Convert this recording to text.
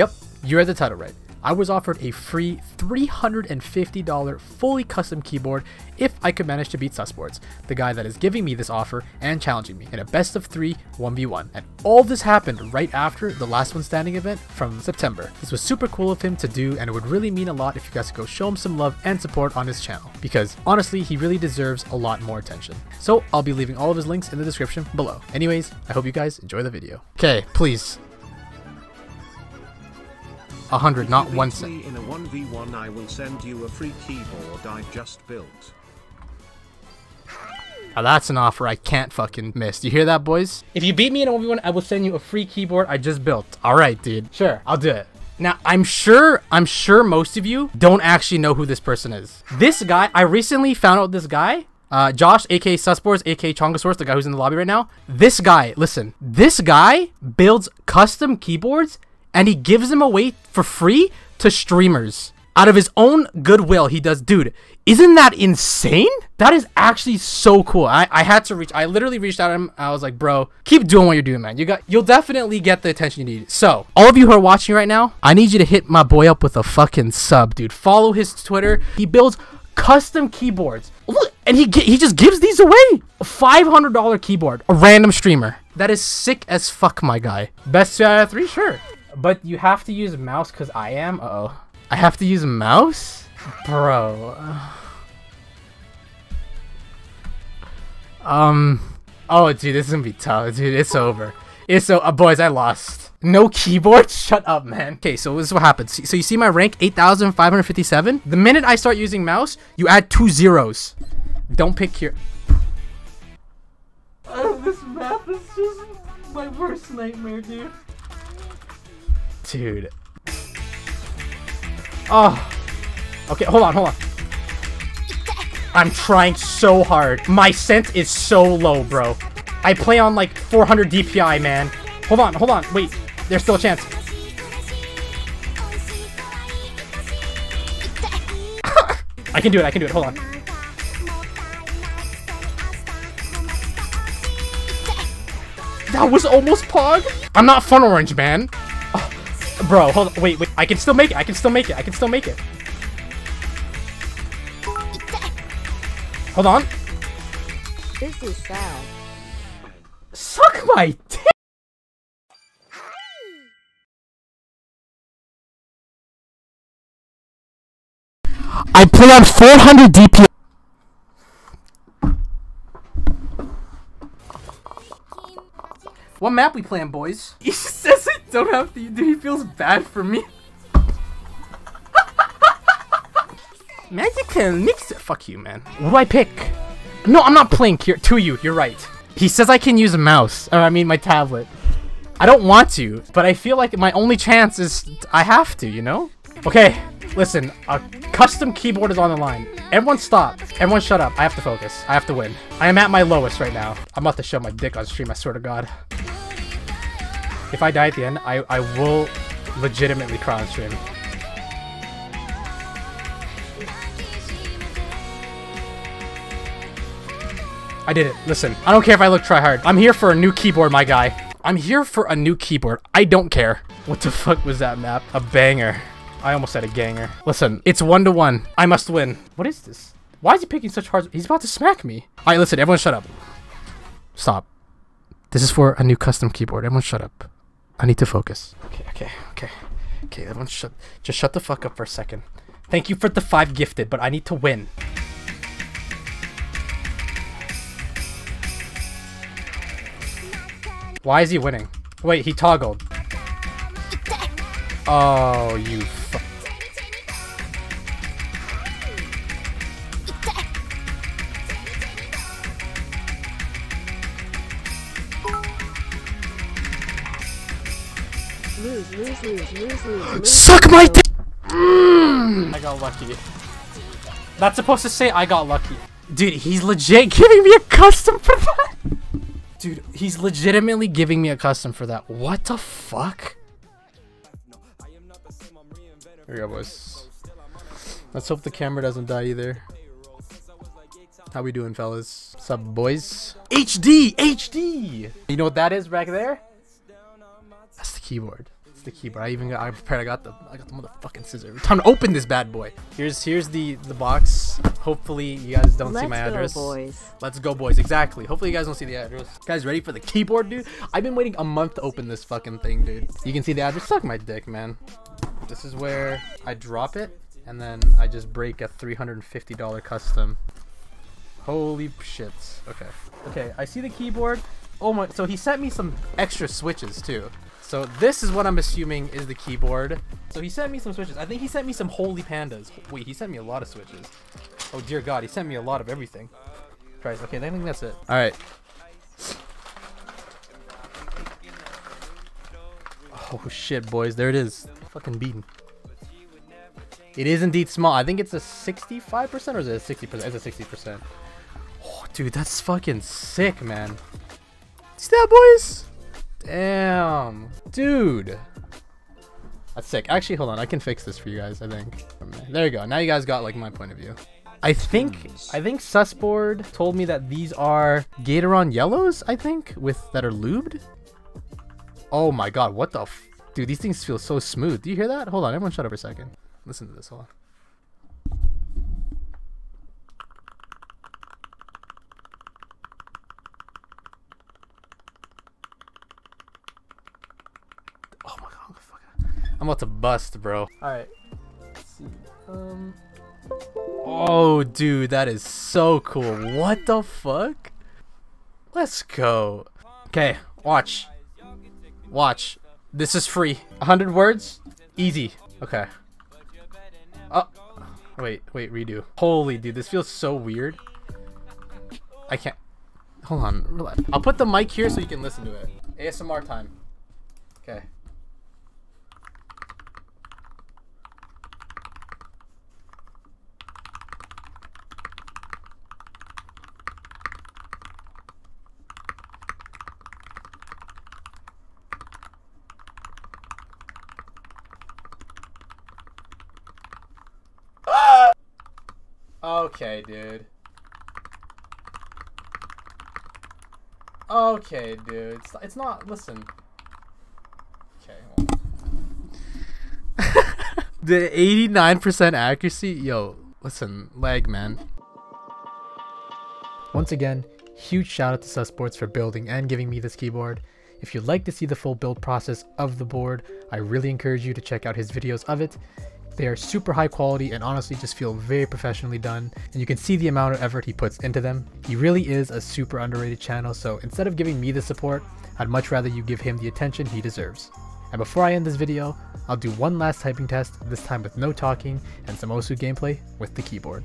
Yep, you read the title right. I was offered a free $350 fully custom keyboard if I could manage to beat Susboards, the guy that is giving me this offer and challenging me in a best of 3 1v1. And all this happened right after the last one standing event from September. This was super cool of him to do and it would really mean a lot if you guys could go show him some love and support on his channel because honestly he really deserves a lot more attention. So I'll be leaving all of his links in the description below. Anyways, I hope you guys enjoy the video. Okay, please a hundred, not one cent. In a 1v1 I will send you a free keyboard I just built. Now that's an offer I can't fucking miss. You hear that, boys? If you beat me in a 1v1, I will send you a free keyboard I just built. Alright, dude. Sure, I'll do it. Now, I'm sure, I'm sure most of you don't actually know who this person is. This guy, I recently found out this guy uh, Josh, aka Susboards, aka Chongasaurus, the guy who's in the lobby right now. This guy, listen, this guy builds custom keyboards and he gives them away for free to streamers. Out of his own goodwill, he does. Dude, isn't that insane? That is actually so cool. I, I had to reach, I literally reached out to him. I was like, bro, keep doing what you're doing, man. You got, you'll definitely get the attention you need. So, all of you who are watching right now, I need you to hit my boy up with a fucking sub, dude. Follow his Twitter. He builds custom keyboards. Look, and he he just gives these away. A $500 keyboard. A random streamer. That is sick as fuck, my guy. Best two out of three? Sure. But you have to use mouse because I am? Uh oh I have to use mouse? Bro. Um. Oh, dude, this is gonna be tough. Dude, it's over. It's so, uh, boys, I lost. No keyboard? Shut up, man. Okay, so this is what happens. So you see my rank, 8,557? The minute I start using mouse, you add two zeros. Don't pick here. Uh, this map is just my worst nightmare, dude. Dude. Oh. Okay, hold on, hold on. I'm trying so hard. My scent is so low, bro. I play on like 400 DPI, man. Hold on, hold on. Wait, there's still a chance. I can do it, I can do it. Hold on. That was almost Pog. I'm not Fun Orange, man. Bro, hold on. Wait, wait. I can still make it. I can still make it. I can still make it. Hold on. This is sad. Suck my dick. I play on 400 DPI. What map we playing, boys? He says I don't have to. Dude, he feels bad for me. Magical mix. Fuck you, man. What do I pick? No, I'm not playing here. To you, you're right. He says I can use a mouse. Or I mean, my tablet. I don't want to, but I feel like my only chance is I have to, you know? Okay, listen. A custom keyboard is on the line. Everyone stop. Everyone shut up. I have to focus. I have to win. I am at my lowest right now. I'm about to show my dick on stream, I swear to God. If I die at the end, I, I will legitimately cry on stream. I did it. Listen, I don't care if I look try hard. I'm here for a new keyboard, my guy. I'm here for a new keyboard. I don't care. What the fuck was that map? A banger. I almost said a ganger. Listen, it's one to one. I must win. What is this? Why is he picking such hard? He's about to smack me. All right, listen, everyone shut up. Stop. This is for a new custom keyboard. Everyone shut up. I need to focus. Okay, okay, okay. Okay, everyone shut just shut the fuck up for a second. Thank you for the five gifted, but I need to win. Why is he winning? Wait, he toggled. Oh, you Lose, lose, lose, lose, lose, Suck my dick! Mm. I got lucky. That's supposed to say I got lucky. Dude, he's legit giving me a custom for that. Dude, he's legitimately giving me a custom for that. What the fuck? Here we go, boys. Let's hope the camera doesn't die either. How we doing, fellas? What's up, boys? HD! HD! You know what that is back there? Keyboard. It's the keyboard. I even got I prepared I got the I got the motherfucking scissor. Time to open this bad boy. Here's here's the the box. Hopefully you guys don't Let's see my go, address. boys. Let's go, boys. Exactly. Hopefully you guys don't see the address. Guys, ready for the keyboard, dude? I've been waiting a month to open this fucking thing, dude. You can see the address. Suck my dick, man. This is where I drop it, and then I just break a $350 custom. Holy shit. Okay. Okay, I see the keyboard. Oh my, so he sent me some extra switches too. So this is what I'm assuming is the keyboard. So he sent me some switches. I think he sent me some holy pandas. Wait, he sent me a lot of switches. Oh dear God, he sent me a lot of everything. Christ. Okay, I think that's it. All right. Oh shit, boys, there it is. Fucking beaten. It is indeed small. I think it's a 65% or is it a 60%? It's a 60%. Oh, dude, that's fucking sick, man. See that, boys? Damn. Dude. That's sick. Actually, hold on. I can fix this for you guys, I think. There you go. Now you guys got, like, my point of view. I think I think Susboard told me that these are Gateron yellows, I think, with that are lubed. Oh my god, what the Dude, these things feel so smooth. Do you hear that? Hold on, everyone shut up for a second. Listen to this, hold on. Oh my god, fuck. I'm about to bust, bro. Alright. Let's see. Um Oh dude, that is so cool. What the fuck? Let's go. Okay, watch. Watch. This is free. 100 words? Easy. Okay. Oh. Wait, wait, redo. Holy dude, this feels so weird. I can't. Hold on. Relax. I'll put the mic here so you can listen to it. ASMR time. Okay. Okay, dude. Okay, dude. It's, it's not. Listen. Okay. the 89% accuracy? Yo, listen, lag, man. Once again, huge shout out to Susboards for building and giving me this keyboard. If you'd like to see the full build process of the board, I really encourage you to check out his videos of it. They are super high quality and honestly just feel very professionally done, and you can see the amount of effort he puts into them. He really is a super underrated channel, so instead of giving me the support, I'd much rather you give him the attention he deserves. And before I end this video, I'll do one last typing test, this time with no talking and some Osu gameplay with the keyboard.